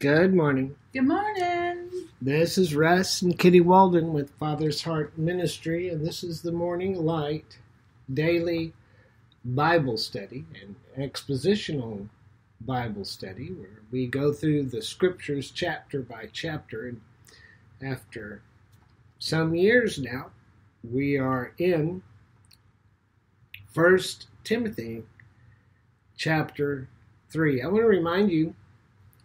Good morning. Good morning. This is Russ and Kitty Walden with Father's Heart Ministry, and this is the Morning Light daily Bible study and expositional Bible study where we go through the scriptures chapter by chapter. And after some years now, we are in First Timothy chapter 3. I want to remind you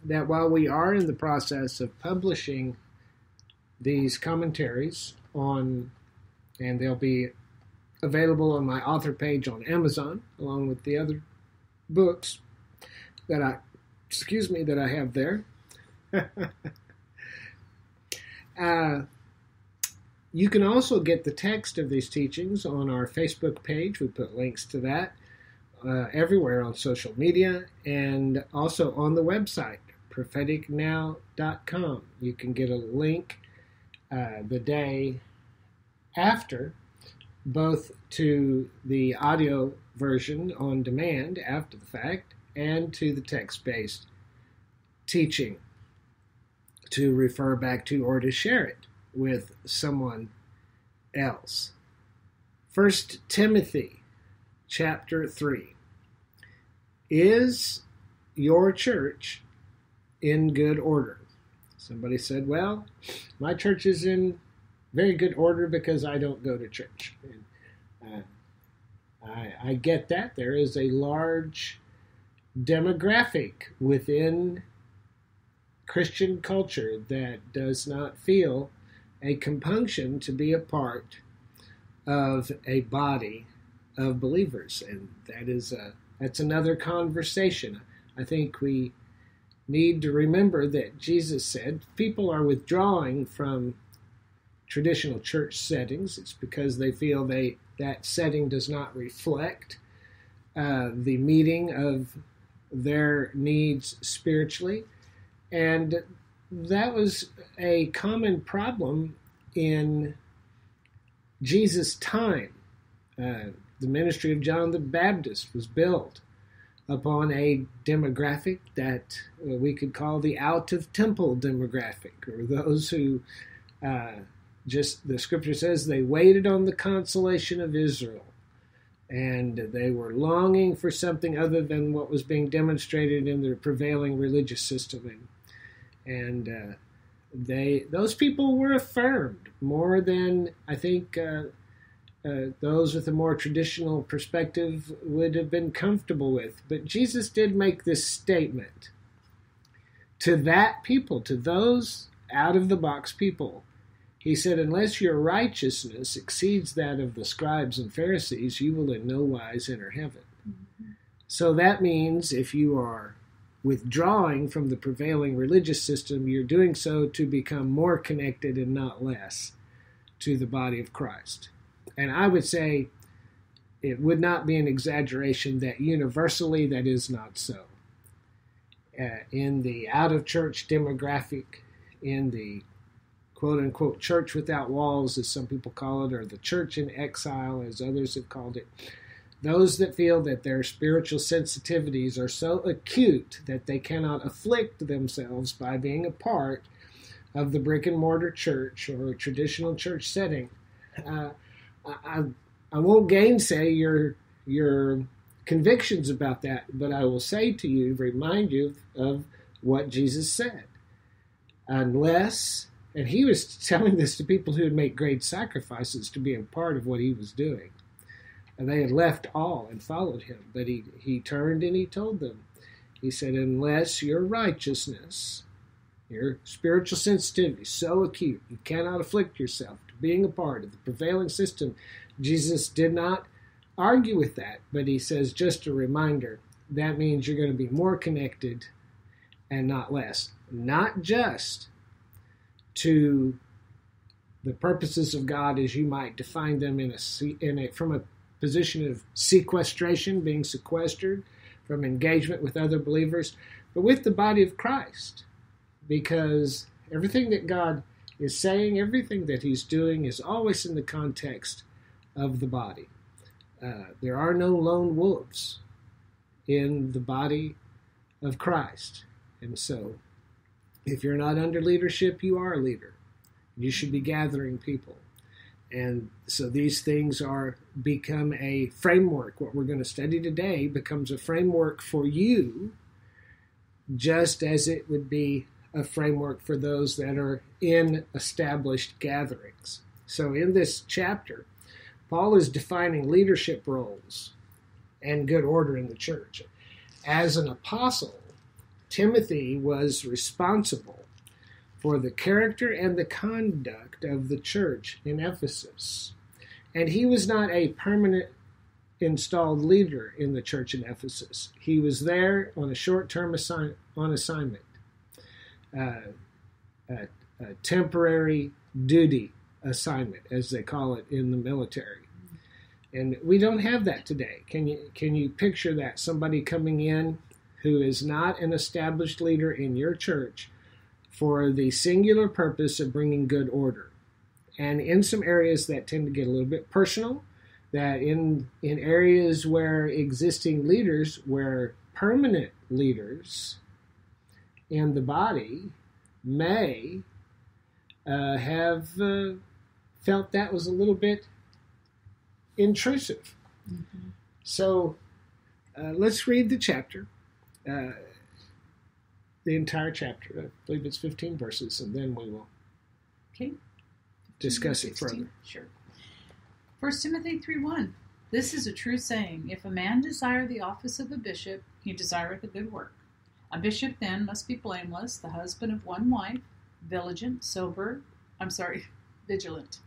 that while we are in the process of publishing these commentaries on, and they'll be available on my author page on Amazon, along with the other books that I, excuse me, that I have there. uh, you can also get the text of these teachings on our Facebook page. We put links to that uh, everywhere on social media and also on the website propheticnow.com. You can get a link uh, the day after, both to the audio version on demand after the fact and to the text based teaching to refer back to or to share it with someone else. First Timothy chapter 3 Is your church in good order. Somebody said, Well, my church is in very good order because I don't go to church. And, uh, I, I get that. There is a large demographic within Christian culture that does not feel a compunction to be a part of a body of believers, and that is a that's another conversation. I think we need to remember that Jesus said people are withdrawing from traditional church settings. It's because they feel they that setting does not reflect uh, the meeting of their needs spiritually, and that was a common problem in Jesus' time. Uh, the ministry of John the Baptist was built upon a demographic that uh, we could call the out of temple demographic, or those who uh, just, the scripture says, they waited on the consolation of Israel. And they were longing for something other than what was being demonstrated in their prevailing religious system. And, and uh, they, those people were affirmed more than I think uh, uh, those with a more traditional perspective would have been comfortable with. But Jesus did make this statement to that people, to those out of the box people. He said, Unless your righteousness exceeds that of the scribes and Pharisees, you will in no wise enter heaven. Mm-hmm. So that means if you are withdrawing from the prevailing religious system, you're doing so to become more connected and not less to the body of Christ. And I would say it would not be an exaggeration that universally that is not so. Uh, in the out of church demographic, in the quote unquote church without walls, as some people call it, or the church in exile, as others have called it, those that feel that their spiritual sensitivities are so acute that they cannot afflict themselves by being a part of the brick and mortar church or a traditional church setting. Uh, I, I won't gainsay your your convictions about that, but I will say to you, remind you of what Jesus said. Unless, and he was telling this to people who had made great sacrifices to be a part of what he was doing. And they had left all and followed him. But he, he turned and he told them, he said, unless your righteousness, your spiritual sensitivity so acute, you cannot afflict yourself being a part of the prevailing system. Jesus did not argue with that, but he says, just a reminder, that means you're going to be more connected and not less. Not just to the purposes of God as you might define them in a, in a from a position of sequestration, being sequestered from engagement with other believers, but with the body of Christ, because everything that God is saying everything that he's doing is always in the context of the body. Uh, there are no lone wolves in the body of Christ. And so If you're not under leadership, you are a leader. You should be gathering people. And so these things are become a framework. What we're going to study today becomes a framework for you, just as it would be a framework for those that are in established gatherings. So in this chapter, Paul is defining leadership roles and good order in the church. As an apostle, Timothy was responsible for the character and the conduct of the church in Ephesus. And he was not a permanent installed leader in the church in Ephesus. He was there on a short term assign- on assignment, uh, a, a temporary duty assignment, as they call it in the military. And we don't have that today. Can you can you picture that somebody coming in who is not an established leader in your church for the singular purpose of bringing good order? And in some areas that tend to get a little bit personal, that in in areas where existing leaders, where permanent leaders in the body may uh, have uh, felt that was a little bit intrusive. Mm-hmm. So uh, let's read the chapter, uh, the entire chapter. I believe it's 15 verses, and then we will okay. discuss it further. Sure. 1 Timothy 3 1. This is a true saying. If a man desire the office of a bishop, he desireth a good work. A bishop then must be blameless, the husband of one wife, vigilant, sober, I'm sorry, vigilant,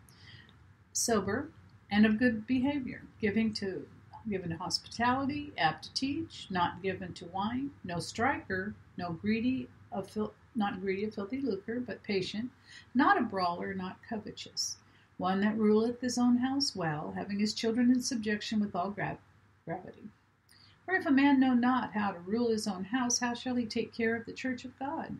sober, and of good behavior, giving to given to hospitality, apt to teach, not given to wine, no striker, no greedy of fil- not greedy of filthy lucre, but patient, not a brawler, not covetous, one that ruleth his own house well, having his children in subjection with all gra- gravity. For if a man know not how to rule his own house, how shall he take care of the church of God?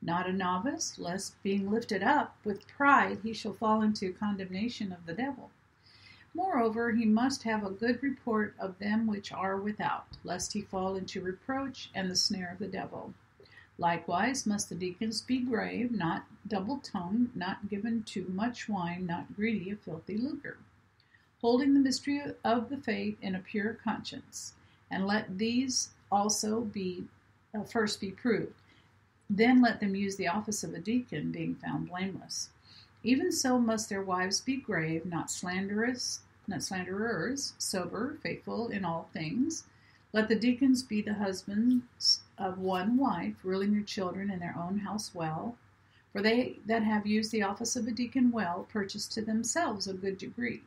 Not a novice, lest being lifted up with pride he shall fall into condemnation of the devil. Moreover, he must have a good report of them which are without, lest he fall into reproach and the snare of the devil. Likewise must the deacons be grave, not double tongued, not given to much wine, not greedy of filthy lucre, holding the mystery of the faith in a pure conscience. And let these also be uh, first be proved. Then let them use the office of a deacon, being found blameless. Even so must their wives be grave, not slanderous, not slanderers, sober, faithful in all things. Let the deacons be the husbands of one wife, ruling their children and their own house well. For they that have used the office of a deacon well purchase to themselves a good degree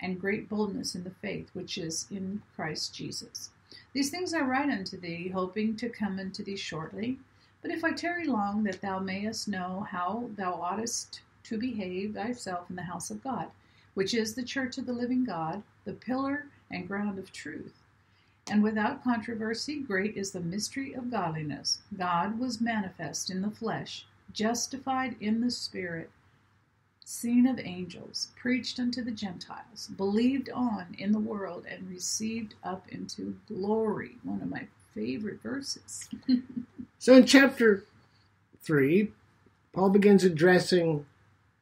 and great boldness in the faith which is in Christ Jesus. These things I write unto thee, hoping to come unto thee shortly. But if I tarry long, that thou mayest know how thou oughtest to behave thyself in the house of God, which is the church of the living God, the pillar and ground of truth. And without controversy, great is the mystery of godliness. God was manifest in the flesh, justified in the spirit, seen of angels, preached unto the Gentiles, believed on in the world, and received up into glory. One of my favorite verses. so in chapter 3, Paul begins addressing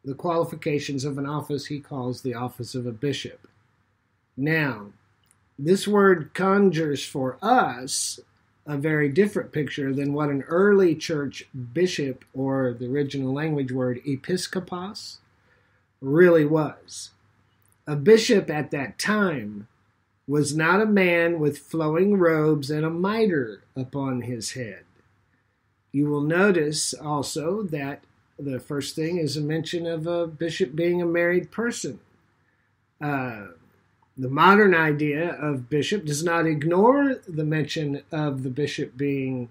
the qualifications of an office he calls the office of a bishop. Now, this word conjures for us a very different picture than what an early church bishop, or the original language word episkopos, really was. A bishop at that time was not a man with flowing robes and a mitre upon his head. You will notice also that the first thing is a mention of a bishop being a married person. Uh, the modern idea of bishop does not ignore the mention of the bishop being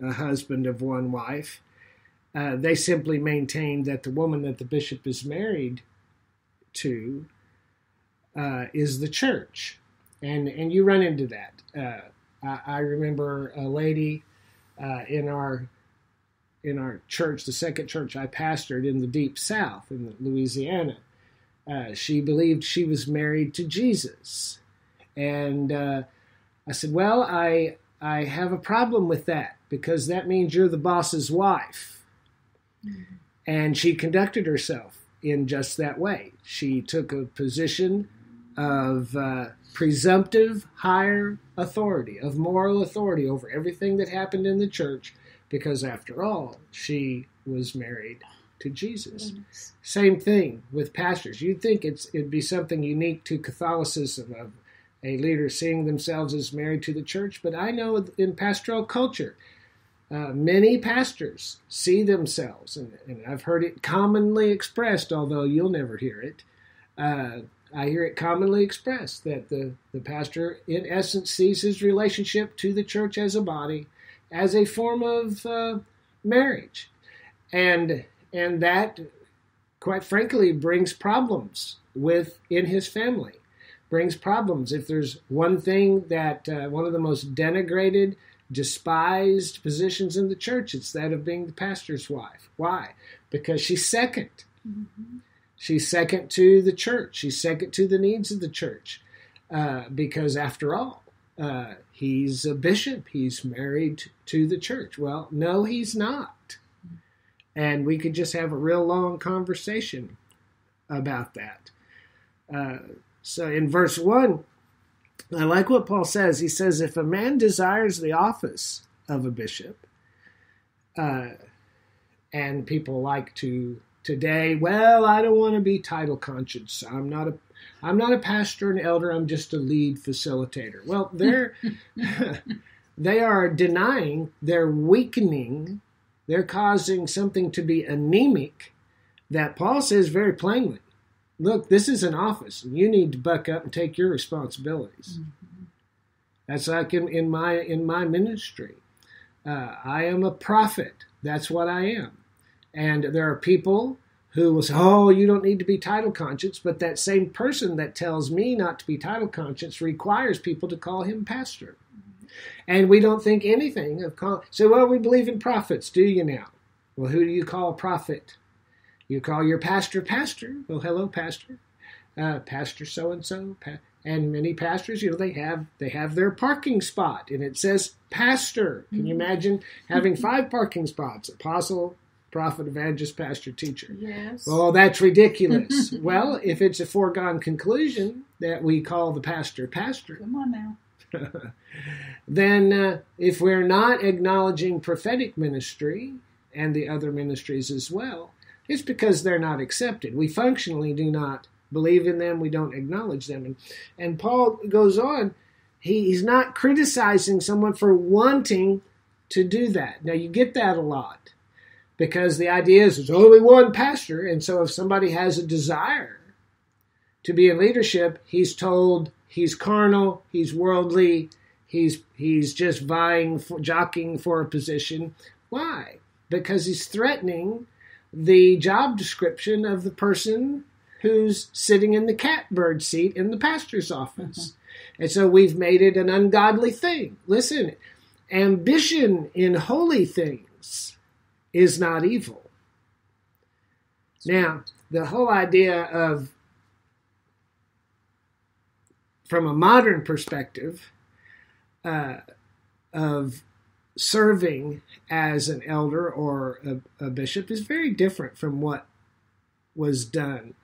a husband of one wife. Uh, they simply maintain that the woman that the bishop is married to uh, is the church, and and you run into that. Uh, I, I, remember a lady uh, in our in our church, the second church I pastored in the deep south in Louisiana. Uh, she believed she was married to Jesus. And I said, Well, I, I have a problem with that because that means you're the boss's wife. Mm-hmm. And she conducted herself in just that way. She took a position of uh, presumptive higher authority, of moral authority over everything that happened in the church, because after all, she was married to Jesus. Goodness. Same thing with pastors. You'd think it's it'd be something unique to Catholicism of a leader seeing themselves as married to the church, but I know in pastoral culture, uh, many pastors see themselves, and, and, I've heard it commonly expressed, although you'll never hear it. Uh, I hear it commonly expressed that the, the pastor, in essence, sees his relationship to the church as a body as a form of uh, marriage. And, and that, quite frankly, brings problems with in his family. Brings problems. If there's one thing that uh, one of the most denigrated, despised positions in the church, it's that of being the pastor's wife. Why? Because she's 2nd Mm-hmm. She's second to the church. She's second to the needs of the church. Uh, because after all, uh, he's a bishop. He's married to the church. Well, no, he's not. And we could just have a real long conversation about that. Uh, so in verse 1, I like what Paul says. He says, If a man desires the office of a bishop, uh, and people like to today, well, I don't want to be title conscious. I'm not a I'm not a pastor and elder, I'm just a lead facilitator. Well, they're they are denying, they're weakening, they're causing something to be anemic that Paul says very plainly. Look, this is an office, and you need to buck up and take your responsibilities. Mm-hmm. That's like in, in my in my ministry. Uh, I am a prophet. That's what I am. And there are people who will say, Oh, you don't need to be title conscious, but that same person that tells me not to be title conscious requires people to call him pastor. And we don't think anything of call so well we believe in prophets, do you now? Well, who do you call a prophet? You call your pastor pastor. Well, hello, pastor. Uh, pastor so and so. And many pastors, you know, they have they have their parking spot, and it says pastor. Can you imagine having five parking spots? Apostle, prophet, evangelist, pastor, teacher. Yes. Oh, that's ridiculous. well, if it's a foregone conclusion that we call the pastor pastor, Come on now. then uh, if we're not acknowledging prophetic ministry and the other ministries as well, it's because they're not accepted. We functionally do not believe in them, we don't acknowledge them. And, and Paul goes on, he, he's not criticizing someone for wanting to do that. Now, you get that a lot because the idea is there's only one pastor, and so if somebody has a desire to be in leadership, he's told he's carnal, he's worldly, he's he's just vying for jockeying for a position. Why? Because he's threatening the job description of the person who's sitting in the catbird seat in the pastor's office. Mm-hmm. And so we've made it an ungodly thing. Listen, ambition in holy things is not evil. Now, the whole idea of, from a modern perspective, uh, of serving as an elder or a, a, bishop is very different from what was done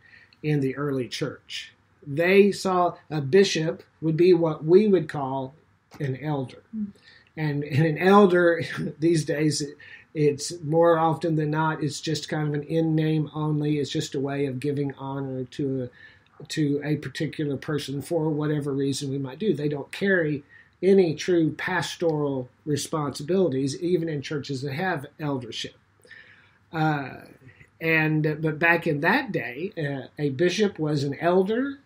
in the early church. They saw a bishop would be what we would call an elder. And, and an elder these days, it, it's more often than not, it's just kind of an in name only. It's just a way of giving honor to a, to a particular person for whatever reason we might do. They don't carry any true pastoral responsibilities, even in churches that have eldership. Uh, and but back in that day, uh, a bishop was an elder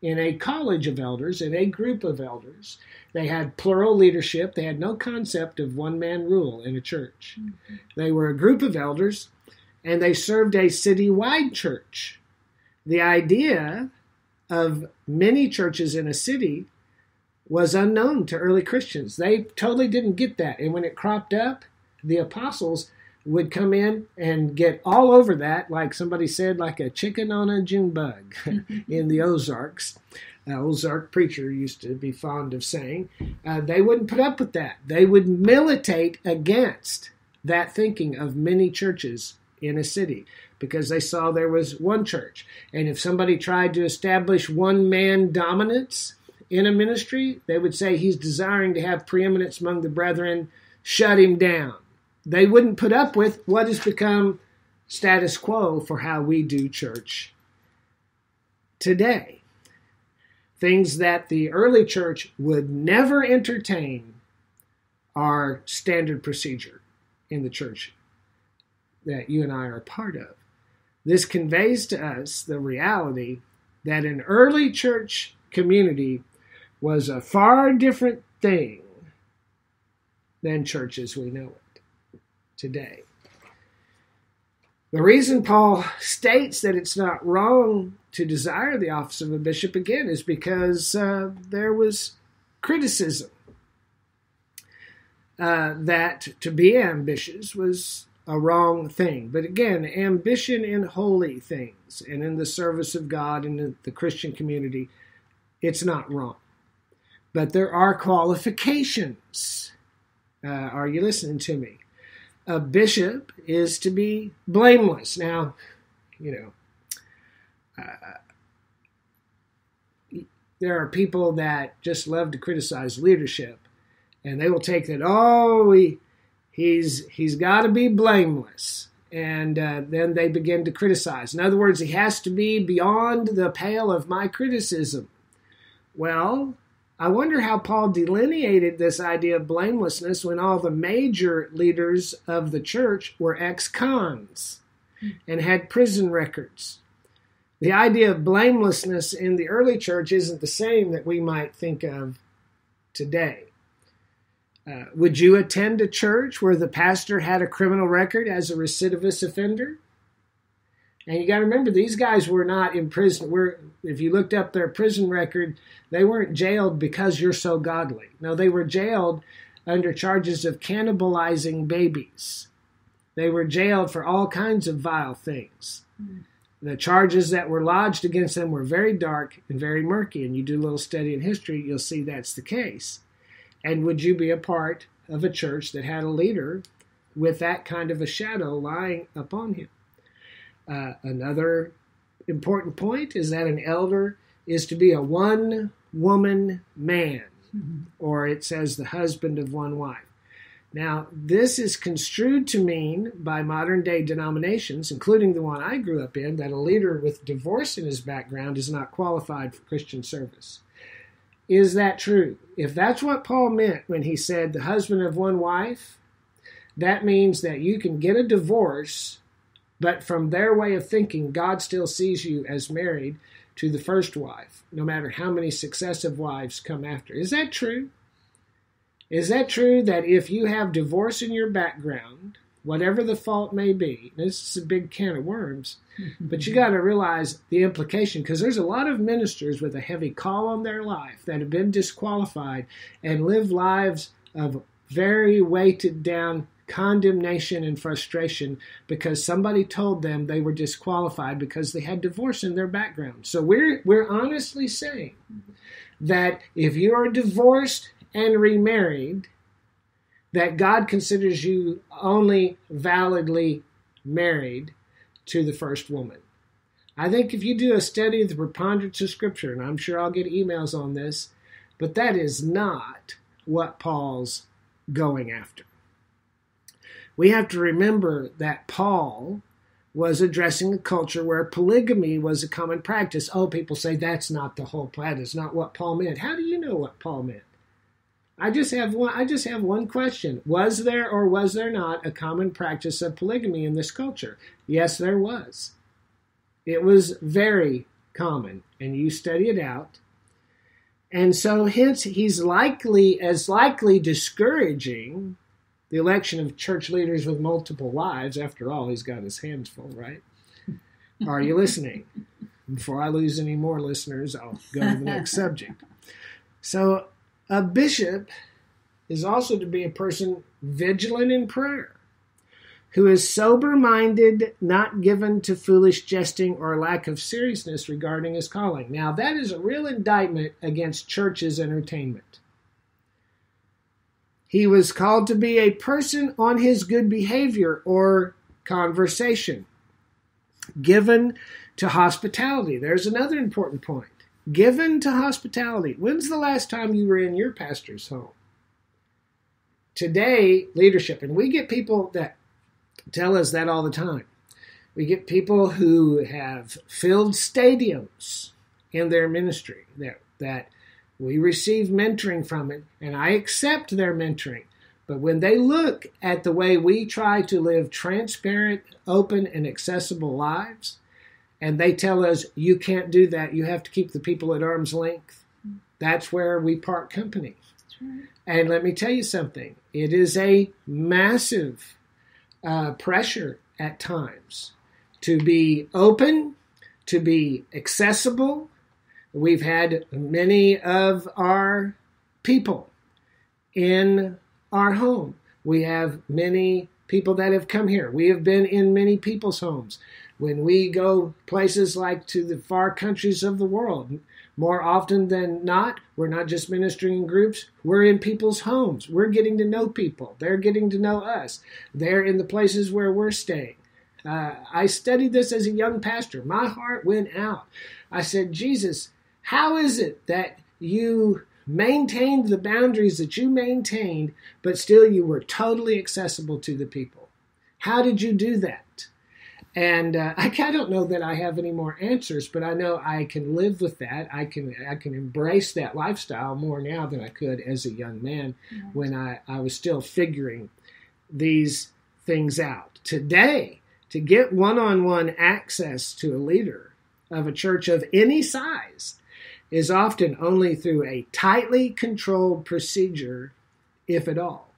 in a college of elders, in a group of elders. They had plural leadership. They had no concept of one man rule in a church. Mm-hmm. They were a group of elders, and they served a citywide church. The idea of many churches in a city was unknown to early Christians. They totally didn't get that. And when it cropped up, the apostles would come in and get all over that, like somebody said, like a chicken on a June bug in the Ozarks. Uh, Ozark preacher used to be fond of saying. Uh, they wouldn't put up with that. They would militate against that thinking of many churches in a city because they saw there was one church. And if somebody tried to establish one man dominance in a ministry, they would say he's desiring to have preeminence among the brethren, shut him down. They wouldn't put up with what has become status quo for how we do church today. Things that the early church would never entertain are standard procedure in the church that you and I are a part of. This conveys to us the reality that an early church community was a far different thing than churches we know it today. The reason Paul states that it's not wrong to desire the office of a bishop again is because uh, there was criticism uh, that to be ambitious was a wrong thing. But again, ambition in holy things and in the service of God and in the Christian community, it's not wrong. But there are qualifications. Uh, are you listening to me? A bishop is to be blameless. Now, you know, uh, there are people that just love to criticize leadership, and they will take that. Oh, he he's he's got to be blameless, and uh, then they begin to criticize. In other words, he has to be beyond the pale of my criticism. Well, I wonder how Paul delineated this idea of blamelessness when all the major leaders of the church were ex cons and had prison records. The idea of blamelessness in the early church isn't the same that we might think of today. Uh, would you attend a church where the pastor had a criminal record as a recidivist offender? And you got to remember, these guys were not in prison. We're, if you looked up their prison record, they weren't jailed because you're so godly. No, they were jailed under charges of cannibalizing babies. They were jailed for all kinds of vile things. Mm. The charges that were lodged against them were very dark and very murky. And you do a little study in history, you'll see that's the case. And would you be a part of a church that had a leader with that kind of a shadow lying upon him? Uh, another important point is that an elder is to be a one woman man, mm-hmm. or it says the husband of one wife. Now, this is construed to mean by modern day denominations, including the one I grew up in, that a leader with divorce in his background is not qualified for Christian service. Is that true? If that's what Paul meant when he said the husband of one wife, that means that you can get a divorce, but from their way of thinking, God still sees you as married to the first wife, no matter how many successive wives come after. Is that true? Is that true that if you have divorce in your background, whatever the fault may be, this is a big can of worms, but you got to realize the implication because there's a lot of ministers with a heavy call on their life that have been disqualified and live lives of very weighted down condemnation and frustration because somebody told them they were disqualified because they had divorce in their background. So we're we're honestly saying that if you are divorced and remarried, that God considers you only validly married to the first woman. I think if you do a study of the preponderance of Scripture, and I'm sure I'll get emails on this, but that is not what Paul's going after. We have to remember that Paul was addressing a culture where polygamy was a common practice. Oh, people say that's not the whole plan. It's not what Paul meant. How do you know what Paul meant? I just have one. I just have one question: Was there or was there not a common practice of polygamy in this culture? Yes, there was. It was very common, and you study it out. And so, hence, he's likely as likely discouraging the election of church leaders with multiple wives. After all, he's got his hands full, right? Are you listening? Before I lose any more listeners, I'll go to the next subject. So, a bishop is also to be a person vigilant in prayer, who is sober minded, not given to foolish jesting or lack of seriousness regarding his calling. Now, that is a real indictment against church's entertainment. He was called to be a person on his good behavior or conversation. Given to hospitality. There's another important point. Given to hospitality. When's the last time you were in your pastor's home? Today, leadership, and we get people that tell us that all the time. We get people who have filled stadiums in their ministry that, that we receive mentoring from it, and I accept their mentoring. But when they look at the way we try to live transparent, open, and accessible lives, and they tell us, you can't do that, you have to keep the people at arm's length, that's where we part company. Right. And let me tell you something it is a massive uh, pressure at times to be open, to be accessible. We've had many of our people in our home. We have many people that have come here. We have been in many people's homes. When we go places like to the far countries of the world, more often than not, we're not just ministering in groups, we're in people's homes. We're getting to know people. They're getting to know us. They're in the places where we're staying. Uh, I studied this as a young pastor. My heart went out. I said, Jesus, how is it that you maintained the boundaries that you maintained, but still you were totally accessible to the people? How did you do that? And uh, I, I don't know that I have any more answers, but I know I can live with that. I can I can embrace that lifestyle more now than I could as a young man when I, I was still figuring these things out. Today, to get one on one access to a leader of a church of any size is often only through a tightly controlled procedure, if at all.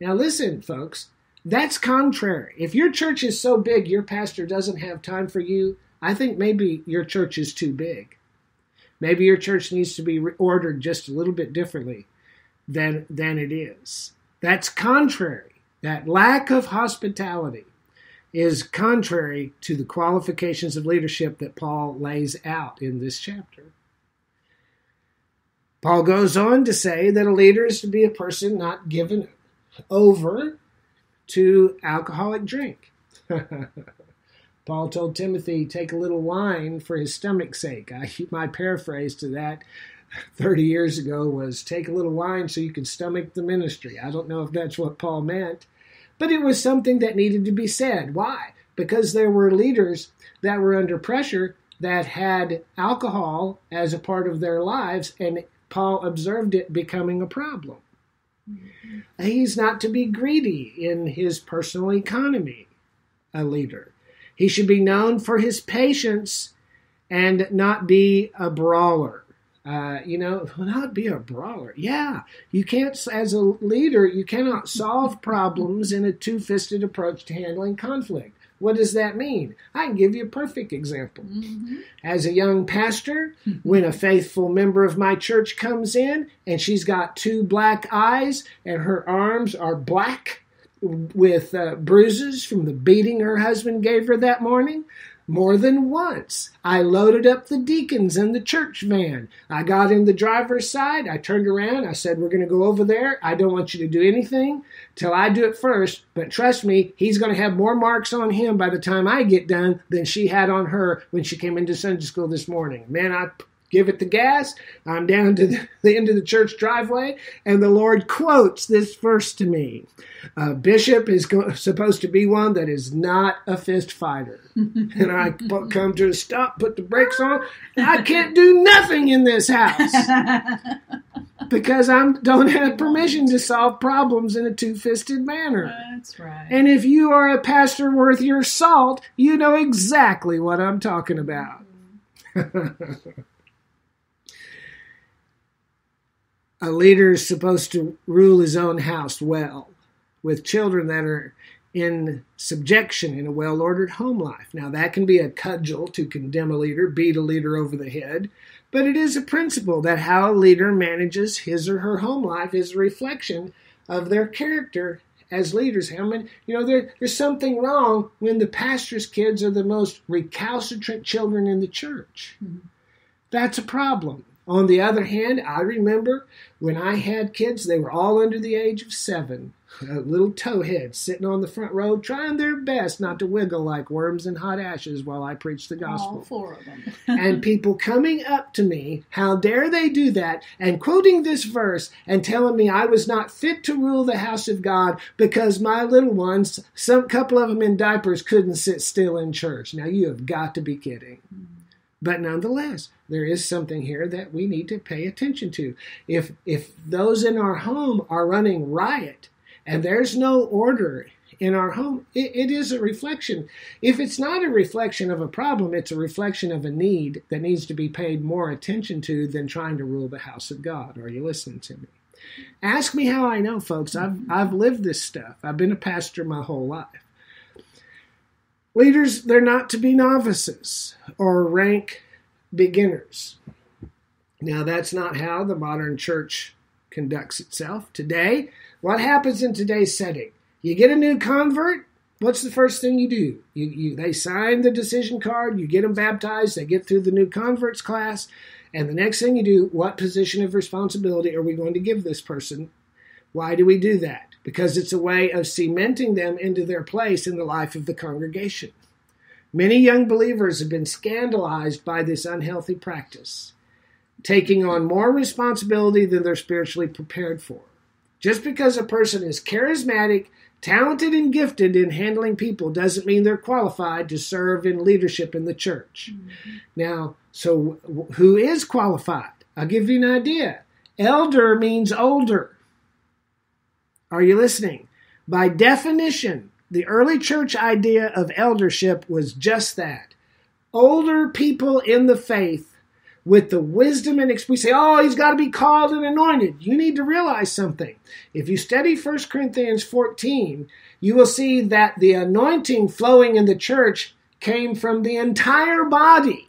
Now, listen, folks, that's contrary. If your church is so big your pastor doesn't have time for you, I think maybe your church is too big. Maybe your church needs to be ordered just a little bit differently than, than it is. That's contrary. That lack of hospitality is contrary to the qualifications of leadership that Paul lays out in this chapter. Paul goes on to say that a leader is to be a person not given over to alcoholic drink. Paul told Timothy, take a little wine for his stomach's sake. I, my paraphrase to that 30 years ago was take a little wine so you can stomach the ministry. I don't know if that's what Paul meant, but it was something that needed to be said. Why? Because there were leaders that were under pressure that had alcohol as a part of their lives, and Paul observed it becoming a problem. He's not to be greedy in his personal economy, a leader. He should be known for his patience and not be a brawler. Uh, you know, not be a brawler. Yeah, you can't, as a leader, you cannot solve problems in a two fisted approach to handling conflict. What does that mean? I can give you a perfect example. Mm-hmm. As a young pastor, when a faithful member of my church comes in and she's got two black eyes and her arms are black with uh, bruises from the beating her husband gave her that morning, more than once. I loaded up the deacons in the church van. I got in the driver's side. I turned around. I said, We're going to go over there. I don't want you to do anything till I do it first. But trust me, he's going to have more marks on him by the time I get done than she had on her when she came into Sunday school this morning. Man, I give it the gas. I'm down to the, the end of the church driveway, and the Lord quotes this verse to me. A bishop is go- supposed to be one that is not a fist fighter. and I come to a stop, put the brakes on. I can't do nothing in this house because I don't have permission to solve problems in a two-fisted manner. That's right. And if you are a pastor worth your salt, you know exactly what I'm talking about. Mm-hmm. a leader is supposed to rule his own house well, with children that are in subjection in a well ordered home life. Now, that can be a cudgel to condemn a leader, beat a leader over the head, but it is a principle that how a leader manages his or her home life is a reflection of their character as leaders. How many, you know, there, there's something wrong when the pastor's kids are the most recalcitrant children in the church. Mm-hmm. That's a problem. On the other hand, I remember when I had kids, they were all under the age of seven little towheads sitting on the front row trying their best not to wiggle like worms in hot ashes while I preach the gospel. All four of them. and people coming up to me, how dare they do that, and quoting this verse and telling me I was not fit to rule the house of God because my little ones, some couple of them in diapers, couldn't sit still in church. Now you have got to be kidding. But nonetheless, there is something here that we need to pay attention to. If if those in our home are running riot, and there's no order in our home, it, it is a reflection. If it's not a reflection of a problem, it's a reflection of a need that needs to be paid more attention to than trying to rule the house of God. Are you listening to me? Ask me how I know, folks. I've, I've lived this stuff. I've been a pastor my whole life. Leaders, they're not to be novices or rank beginners. Now, that's not how the modern church conducts itself. Today, what happens in today's setting? You get a new convert. What's the first thing you do? You, you, they sign the decision card. You get them baptized. They get through the new converts class. And the next thing you do, what position of responsibility are we going to give this person? Why do we do that? Because it's a way of cementing them into their place in the life of the congregation. Many young believers have been scandalized by this unhealthy practice, taking on more responsibility than they're spiritually prepared for. Just because a person is charismatic, talented, and gifted in handling people doesn't mean they're qualified to serve in leadership in the church. Mm-hmm. Now, so who is qualified? I'll give you an idea. Elder means older. Are you listening? By definition, the early church idea of eldership was just that older people in the faith with the wisdom and experience. We say, oh, he's got to be called and anointed. You need to realize something. If you study 1 Corinthians 14, you will see that the anointing flowing in the church came from the entire body,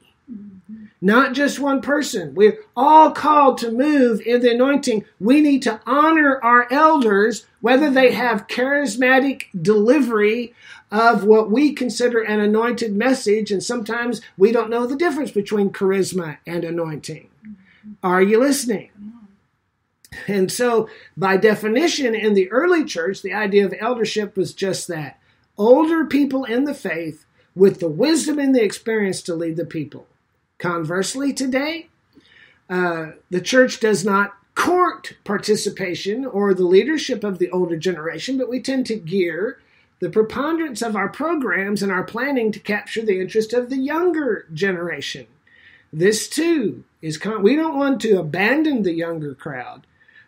not just one person. We're all called to move in the anointing. We need to honor our elders, whether they have charismatic delivery of what we consider an anointed message, and sometimes we don't know the difference between charisma and anointing. Are you listening? And so, by definition, in the early church, the idea of eldership was just that older people in the faith with the wisdom and the experience to lead the people. Conversely, today, uh, the church does not court participation or the leadership of the older generation, but we tend to gear the preponderance of our programs and our planning to capture the interest of the younger generation. This too is con- we don't want to abandon the younger crowd,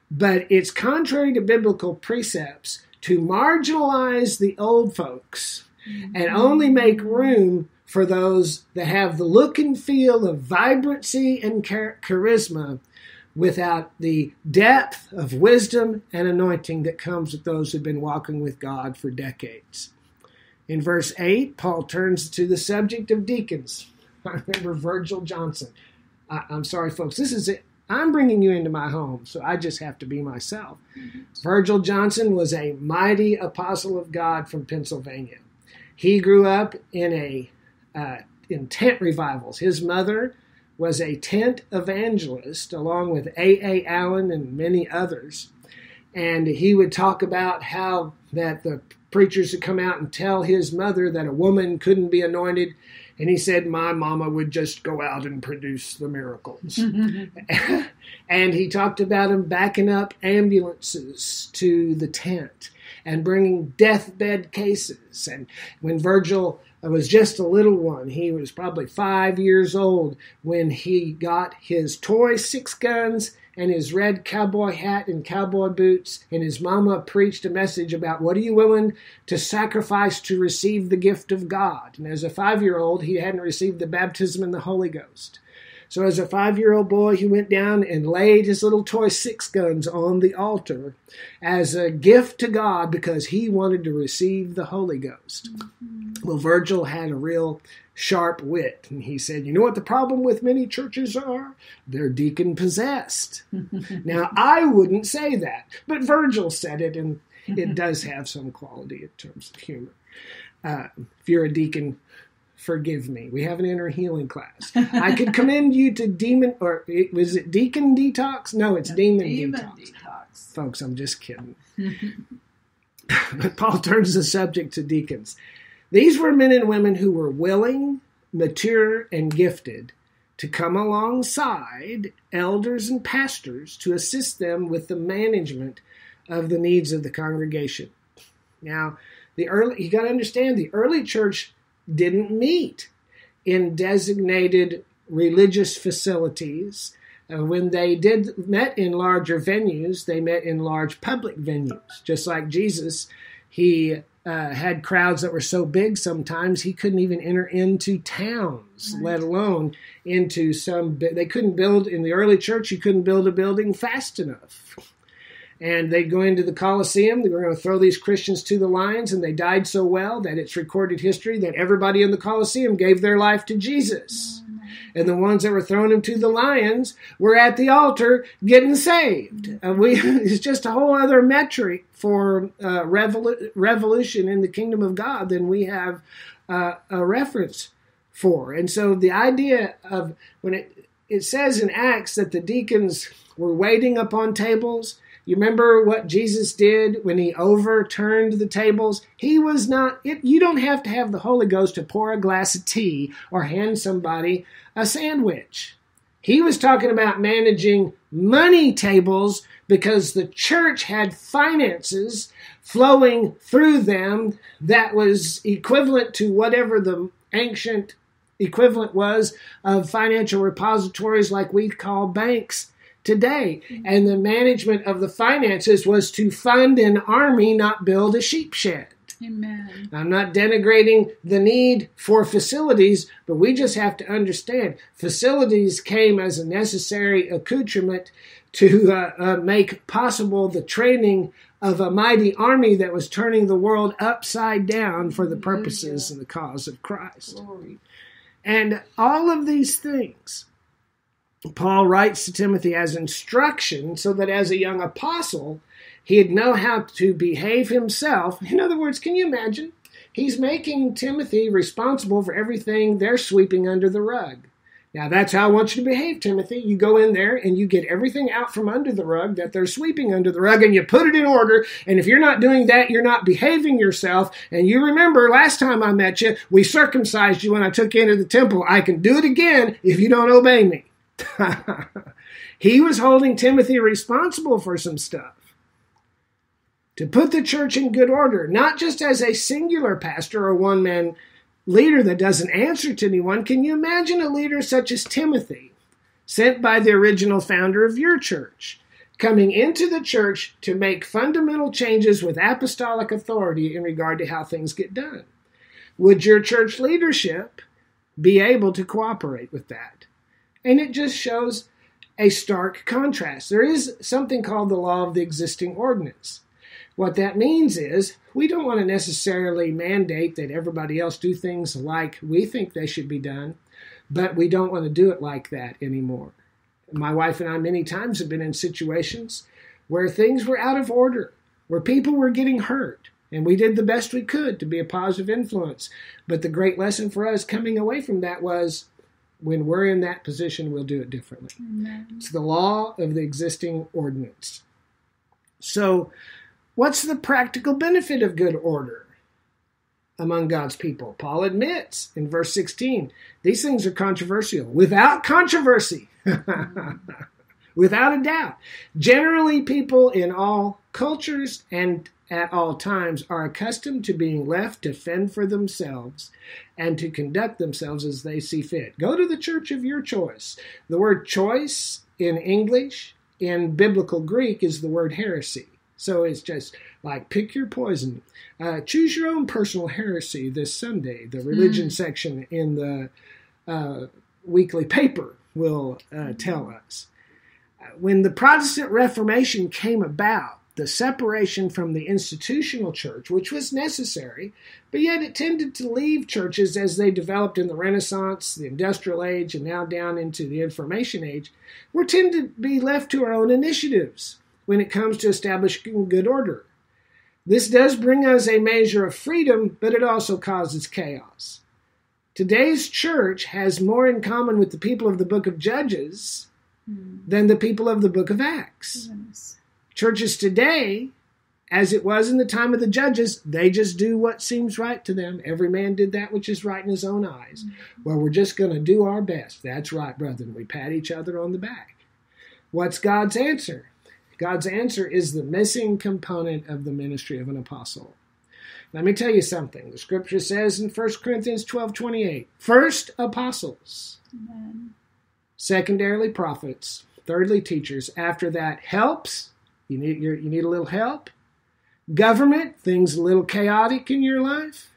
but it's contrary to biblical precepts to marginalize the old folks mm-hmm. and only make room for those that have the look and feel of vibrancy and char- charisma without the depth of wisdom and anointing that comes with those who've been walking with God for decades. In verse 8, Paul turns to the subject of deacons. I remember Virgil Johnson. I, am sorry, folks, this is it. I'm bringing you into my home, so I just have to be myself. Mm-hmm. Virgil Johnson was a mighty apostle of God from Pennsylvania. He grew up in a uh, in tent revivals. His mother was a tent evangelist along with A.A. Allen and many others. And he would talk about how that the preachers would come out and tell his mother that a woman couldn't be anointed. And he said, My mama would just go out and produce the miracles. and he talked about him backing up ambulances to the tent and bringing deathbed cases. And when Virgil was just a little one. He was probably five years old when he got his toy six guns and his red cowboy hat and cowboy boots, and his mama preached a message about what are you willing to sacrifice to receive the gift of God. And as a five year old, he hadn't received the baptism in the Holy Ghost. So, as a five year old boy, he went down and laid his little toy six guns on the altar as a gift to God because he wanted to receive the Holy Ghost. Mm-hmm. Well, Virgil had a real sharp wit, and he said, You know what the problem with many churches are? They're deacon possessed. now, I wouldn't say that, but Virgil said it, and it does have some quality in terms of humor. Uh, if you're a deacon forgive me. We have an inner healing class. I could commend you to demon, or was it deacon detox? No, it's No, demon, demon detox. detox. Folks, I'm just kidding. but Paul turns the subject to deacons. These were men and women who were willing, mature, and gifted to come alongside elders and pastors to assist them with the management of the needs of the congregation. Now, the early you got to understand the early church didn't meet in designated religious facilities. Uh, when they did met in larger venues, they met in large public venues. Just like Jesus, he uh, had crowds that were so big sometimes he couldn't even enter into towns, Right. let alone into some. They couldn't build in the early church. You couldn't build a building fast enough. And they'd go into the Colosseum. They were going to throw these Christians to the lions, and they died so well that it's recorded history that everybody in the Colosseum gave their life to Jesus. And the ones that were throwing him to the lions were at the altar getting saved. Uh, we, it's just a whole other metric for uh, revolu- revolution in the kingdom of God than we have uh, a reference for. And so the idea of when it, it says in Acts that the deacons were waiting upon tables, you remember what Jesus did when he overturned the tables? He was not, it, you don't have to have the Holy Ghost to pour a glass of tea or hand somebody a sandwich. He was talking about managing money tables because the church had finances flowing through them that was equivalent to whatever the ancient equivalent was of financial repositories like we call banks today. And the management of the finances was to fund an army, not build a sheep shed. Amen. I'm not denigrating the need for facilities, but we just have to understand facilities came as a necessary accoutrement to uh, uh, make possible the training of a mighty army that was turning the world upside down for the purposes and the cause of Christ. Glory. And all of these things, Paul writes to Timothy as instruction so that as a young apostle, he'd know how to behave himself. In other words, can you imagine? He's making Timothy responsible for everything they're sweeping under the rug. Now, that's how I want you to behave, Timothy. You go in there and you get everything out from under the rug that they're sweeping under the rug and you put it in order. And if you're not doing that, you're not behaving yourself. And you remember last time I met you, we circumcised you when I took you into the temple. I can do it again if you don't obey me. he was holding Timothy responsible for some stuff. To put the church in good order, not just as a singular pastor or one man leader that doesn't answer to anyone. Can you imagine a leader such as Timothy, sent by the original founder of your church, coming into the church to make fundamental changes with apostolic authority in regard to how things get done? Would your church leadership be able to cooperate with that? And it just shows a stark contrast. There is something called the law of the existing ordinance. What that means is we don't want to necessarily mandate that everybody else do things like we think they should be done, but we don't want to do it like that anymore. My wife and I, many times, have been in situations where things were out of order, where people were getting hurt, and we did the best we could to be a positive influence. But the great lesson for us coming away from that was when we're in that position, we'll do it differently. Amen. It's the law of the existing ordinance. So, what's the practical benefit of good order among God's people? Paul admits in verse 16 these things are controversial. Without controversy, without a doubt. Generally, people in all cultures and at all times are accustomed to being left to fend for themselves and to conduct themselves as they see fit. Go to the church of your choice. The word choice in English, in biblical Greek, is the word heresy. So it's just like pick your poison. Uh, choose your own personal heresy this Sunday. The religion section in the uh, weekly paper will uh, tell us. When the Protestant Reformation came about, the separation from the institutional church, which was necessary, but yet it tended to leave churches as they developed in the Renaissance, the Industrial Age, and now down into the Information Age, we're tended to be left to our own initiatives when it comes to establishing good order. This does bring us a measure of freedom, but it also causes chaos. Today's church has more in common with the people of the book of Judges Hmm. than the people of the book of Acts. Goodness. Churches today, as it was in the time of the judges, they just do what seems right to them. Every man did that which is right in his own eyes. Mm-hmm. Well, we're just going to do our best. That's right, brethren. We pat each other on the back. What's God's answer? God's answer is the missing component of the ministry of an apostle. Let me tell you something. The scripture says in 1 Corinthians 12 28, first apostles, Amen. secondarily prophets, thirdly teachers. After that, helps. You need you need a little help. Government, things a little chaotic in your life.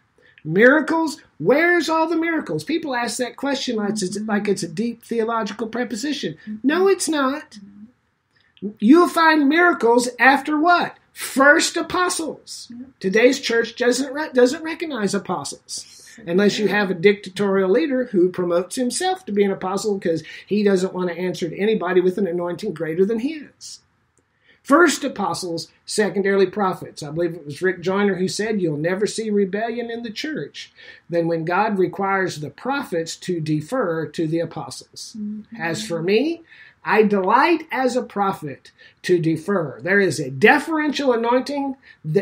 Miracles, where's all the miracles? People ask that question like it's, like it's a deep theological preposition. No, mm-hmm. it's not. Mm-hmm. You'll find miracles after what? First apostles. Mm-hmm. Today's church doesn't doesn't recognize apostles unless you have a dictatorial leader who promotes himself to be an apostle because he doesn't want to answer to anybody with an anointing greater than his. First apostles, secondarily prophets. I believe it was Rick Joyner who said, You'll never see rebellion in the church than when God requires the prophets to defer to the apostles. Mm-hmm. As for me, I delight as a prophet to defer. There is a deferential anointing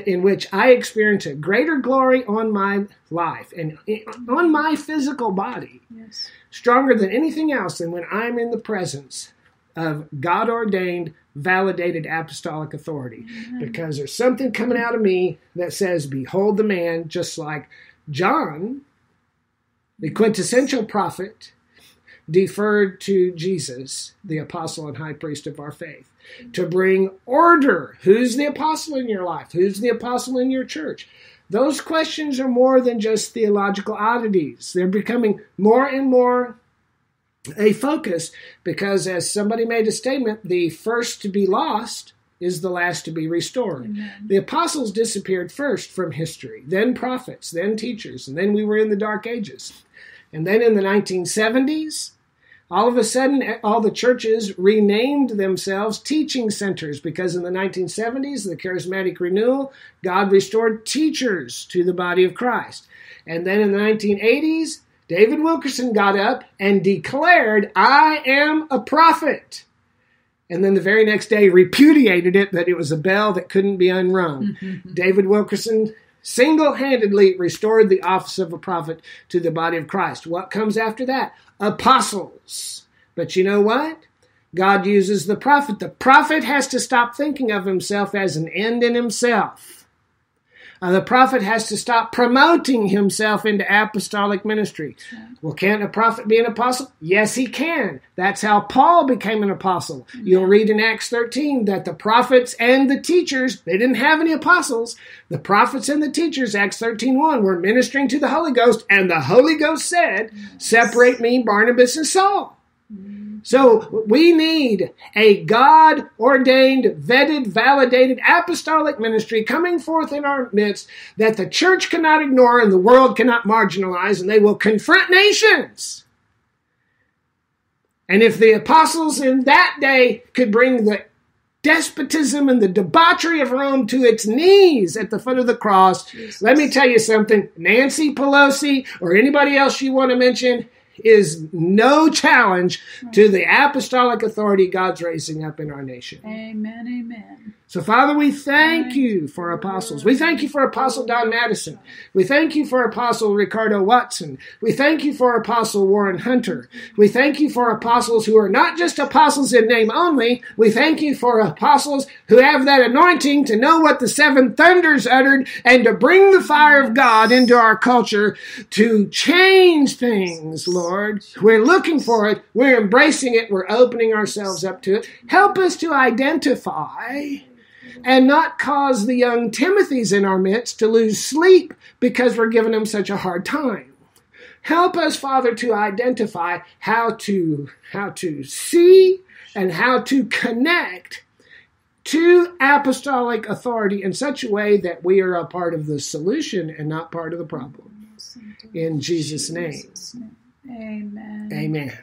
in which I experience a greater glory on my life and eh, on my physical body, Yes. stronger than anything else than when I'm in the presence of God ordained, validated apostolic authority. Mm-hmm. Because there's something coming out of me that says, Behold the man, just like John, the quintessential prophet, deferred to Jesus, the apostle and high priest of our faith, to bring order. Who's the apostle in your life? Who's the apostle in your church? Those questions are more than just theological oddities. They're becoming more and more a focus because, as somebody made a statement, the first to be lost is the last to be restored. Amen. The apostles disappeared first from history, then prophets, then teachers, and then we were in the Dark Ages. And then in the 1970s, all of a sudden, all the churches renamed themselves teaching centers because in the 1970s, the charismatic renewal, God restored teachers to the body of Christ. And then in the 1980s, David Wilkerson got up and declared, I am a prophet. And then the very next day repudiated it that it was a bell that couldn't be unrung. Mm-hmm. David Wilkerson single handedly restored the office of a prophet to the body of Christ. What comes after that? Apostles. But you know what? God uses the prophet. The prophet has to stop thinking of himself as an end in himself. Uh, the prophet has to stop promoting himself into apostolic ministry. Well, can't a prophet be an apostle? Yes, he can. That's how Paul became an apostle. You'll read in Acts 13 that the prophets and the teachers, they didn't have any apostles. The prophets and the teachers, Acts 13:1, were ministering to the Holy Ghost, and the Holy Ghost said, Separate me, Barnabas, and Saul. So we need a God ordained, vetted, validated apostolic ministry coming forth in our midst that the church cannot ignore and the world cannot marginalize, and they will confront nations. And if the apostles in that day could bring the despotism and the debauchery of Rome to its knees at the foot of the cross, let me tell you something Nancy Pelosi or anybody else you want to mention is no challenge to the apostolic authority God's raising up in our nation. Amen. Amen. So, Father, we thank you for apostles. We thank you for Apostle Don Madison. We thank you for Apostle Ricardo Watson. We thank you for Apostle Warren Hunter. We thank you for apostles who are not just apostles in name only. We thank you for apostles who have that anointing to know what the seven thunders uttered and to bring the fire of God into our culture to change things, Lord. We're looking for it. We're embracing it. We're opening ourselves up to it. Help us to identify and not cause the young Timothys in our midst to lose sleep because we're giving them such a hard time. Help us, Father, to identify how to how to see and how to connect to apostolic authority in such a way that we are a part of the solution and not part of the problem. In Jesus' name. Amen. Amen.